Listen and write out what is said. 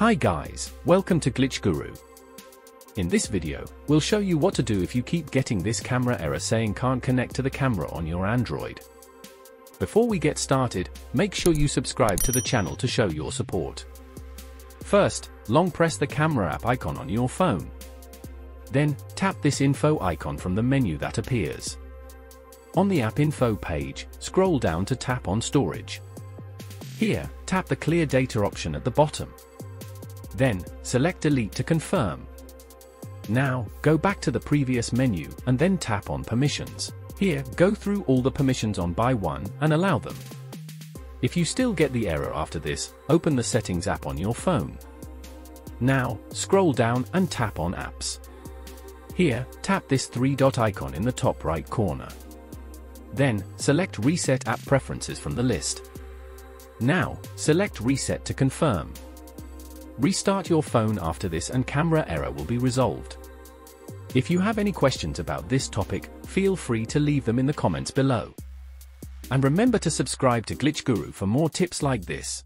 Hi guys, welcome to Glitch Guru. In this video, we'll show you what to do if you keep getting this camera error saying can't connect to the camera on your Android. Before we get started, make sure you subscribe to the channel to show your support. First, long press the camera app icon on your phone. Then, tap this info icon from the menu that appears. On the app info page, scroll down to tap on storage. Here, tap the clear data option at the bottom. Then, select delete to confirm. Now, go back to the previous menu and then tap on permissions. Here, go through all the permissions on by one and allow them. If you still get the error after this, open the settings app on your phone. Now, scroll down and tap on apps. Here, tap this three dot icon in the top right corner. Then, select reset app preferences from the list. Now, select reset to confirm. Restart your phone after this and camera error will be resolved. If you have any questions about this topic, feel free to leave them in the comments below. And remember to subscribe to Glitch Guru for more tips like this.